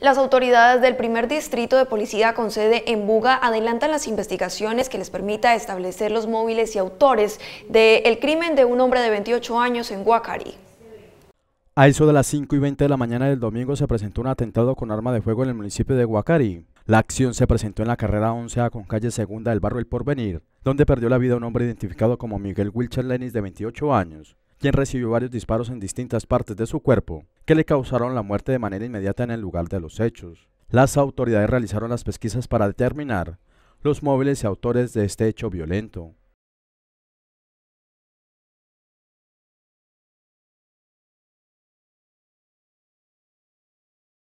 Las autoridades del primer distrito de policía con sede en Buga adelantan las investigaciones que les permita establecer los móviles y autores del crimen de un hombre de 28 años en Guacari. A eso de las 5 y 20 de la mañana del domingo se presentó un atentado con arma de fuego en el municipio de Guacari. La acción se presentó en la carrera 11A con calle segunda del barrio El Porvenir, donde perdió la vida un hombre identificado como Miguel Wilcher Lenis de 28 años, quien recibió varios disparos en distintas partes de su cuerpo, que le causaron la muerte de manera inmediata en el lugar de los hechos. Las autoridades realizaron las pesquisas para determinar los móviles y autores de este hecho violento.